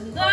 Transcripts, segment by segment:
그걸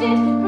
frightened